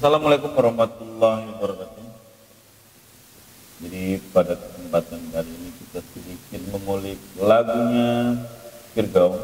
Assalamualaikum warahmatullahi wabarakatuh. Jadi pada kesempatan kali ini kita sedikit mengulik lagunya Firgaun.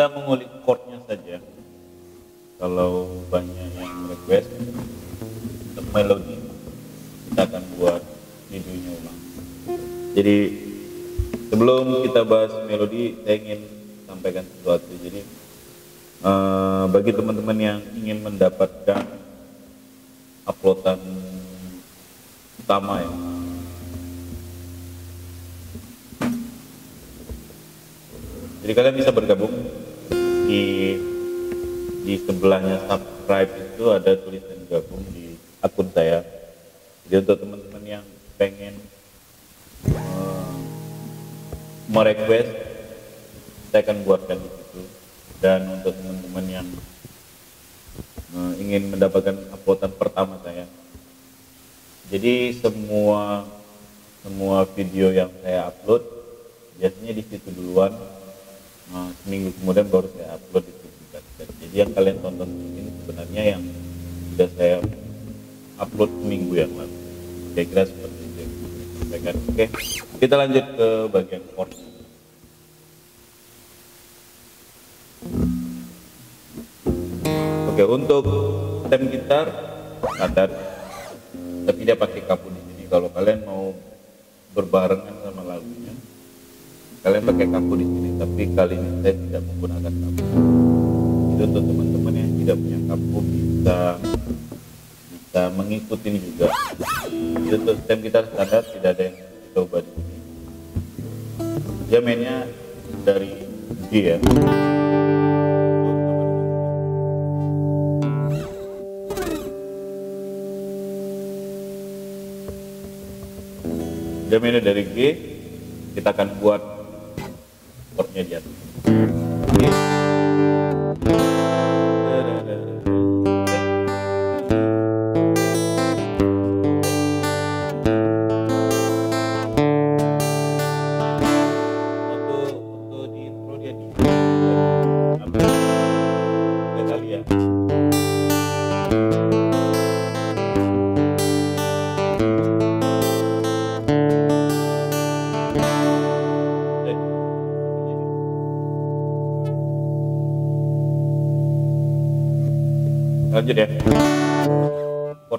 Kita mengulik chordnya saja. Kalau banyak yang request untuk melodi, kita akan buat videonya ulang. Jadi sebelum kita bahas melodi, saya ingin sampaikan sesuatu. Jadi eh, bagi teman-teman yang ingin mendapatkan uploadan utama ya, Jadi kalian bisa bergabung di di sebelahnya subscribe itu ada tulisan gabung di akun saya. Jadi untuk teman-teman yang pengen uh, merequest, saya akan buatkan di situ. Dan untuk teman-teman yang uh, ingin mendapatkan uploadan pertama saya, jadi semua semua video yang saya upload biasanya di situ duluan Seminggu kemudian baru saya upload di publikasikan. Jadi yang kalian tonton ini sebenarnya yang sudah saya upload seminggu yang lalu. Saya kira seperti itu yang. Oke, kita lanjut ke bagian chord. Oke, untuk stem gitar standar, tapi dia pakai kapu di sini. Kalau kalian mau berbarengan sama lagunya, kalian pakai kapu di sini tapi kali ini saya tidak menggunakan kapu itu untuk teman-teman yang tidak punya kapu bisa bisa mengikuti juga. Itu untuk stem kita standar tidak ada yang coba di sini. Dia mainnya dari G ya. Dia mainnya dari G kita akan buat chordnya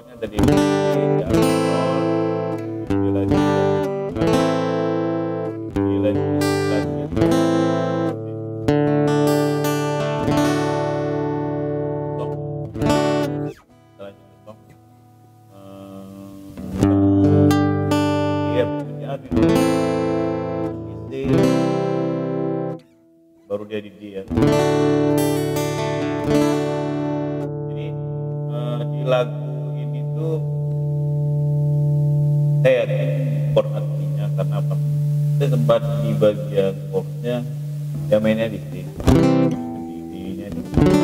chordnya tadi di lagi baru dia. Di D jadi eh, di lagu ini tuh saya chord artinya karena apa? Saya sempat di bagian chordnya dia mainnya di sini. Di D nya di sini.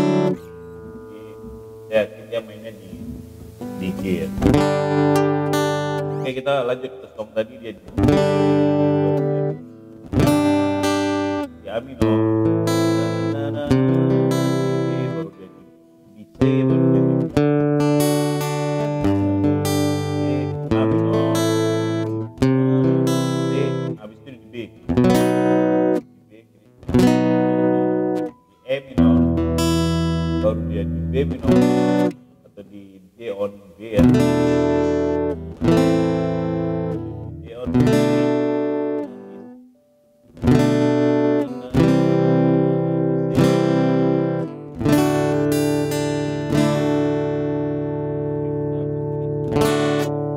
Saya yakin dia mainnya di di G ya oke kita lanjut ke song tadi dia di di A minor E minor. Baru dia di B minor. Atau di D on B ya. D on B.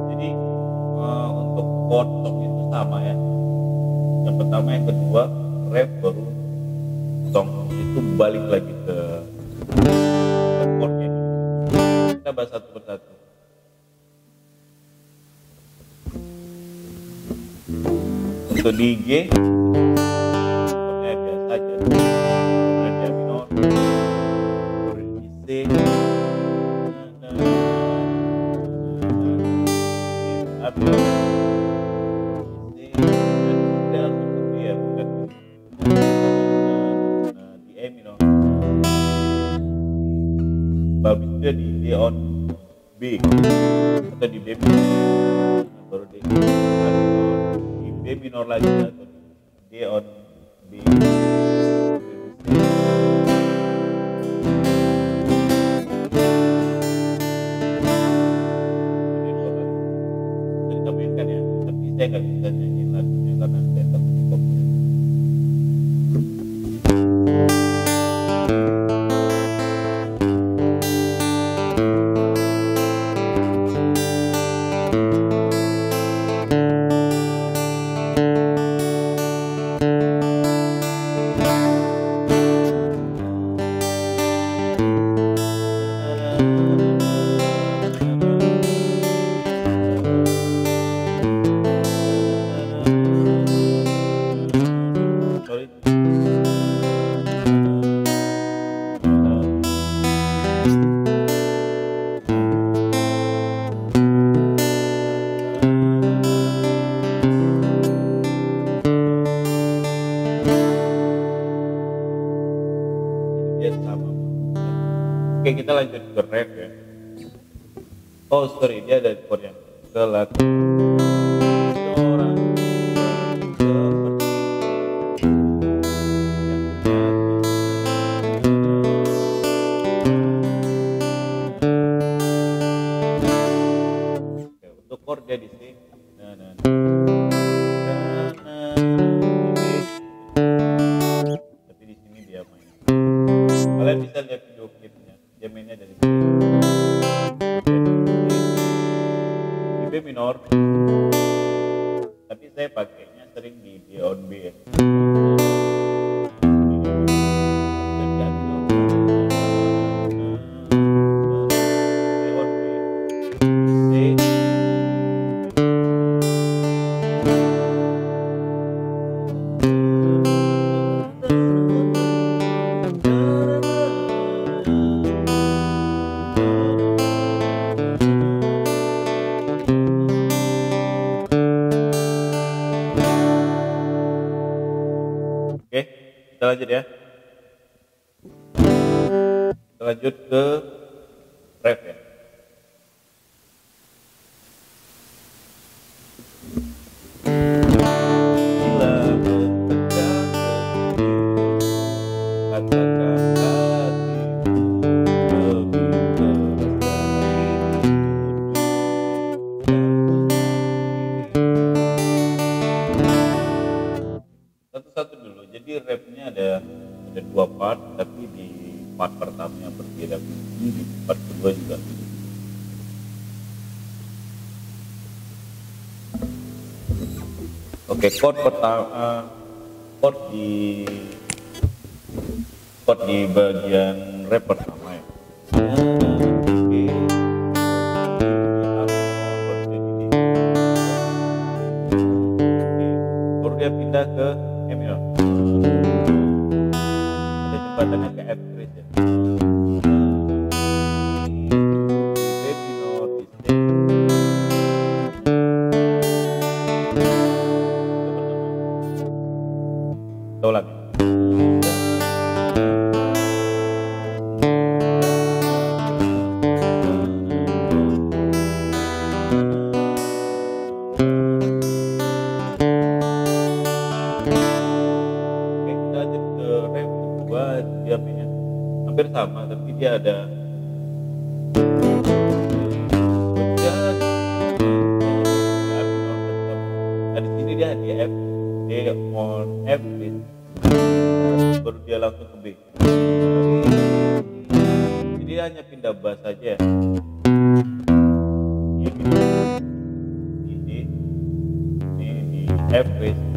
Jadi eh, itu sama ya. Yang pertama, yang kedua, ref baru song itu balik lagi ke chordnya kita bahas satu persatu. Untuk di G chordnya biasa aja. Ada minor C. B atau di B minor nah, baru di di B minor lagi atau di D on B Oh sorry dia ada di ini. Tapi di sini dia main. Kalian bisa lihat video klipnya. Dia mainnya dari. Di lanjut ke ref ya. Yang berbeda bunyi, di part kedua juga. Oke, chord pertama, chord di chord di bagian rap pertama ya. Dia pindah ke E minor. Ada jembatannya mainnya hampir sama tapi dia ada Nah, di sini dia di F D on F baru dia langsung ke B jadi dia hanya pindah bass saja ini ini ini di F B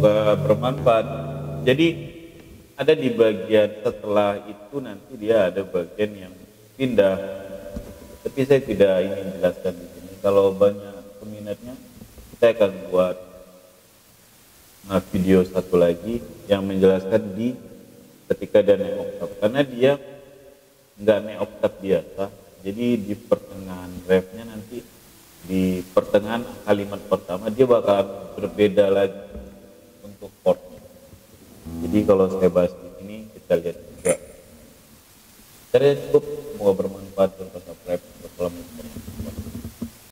bermanfaat. Jadi ada di bagian setelah itu nanti dia ada bagian yang pindah. Tapi saya tidak ingin jelaskan di sini. Kalau banyak peminatnya, saya akan buat video satu lagi yang menjelaskan di ketika dia naik oktav. Karena dia nggak naik oktav biasa, jadi di pertengahan refnya nanti di pertengahan kalimat pertama dia bakal berbeda lagi untuk portnya jadi kalau saya bahas di sini kita lihat juga. Saya cukup semoga bermanfaat untuk subscribe untuk kolam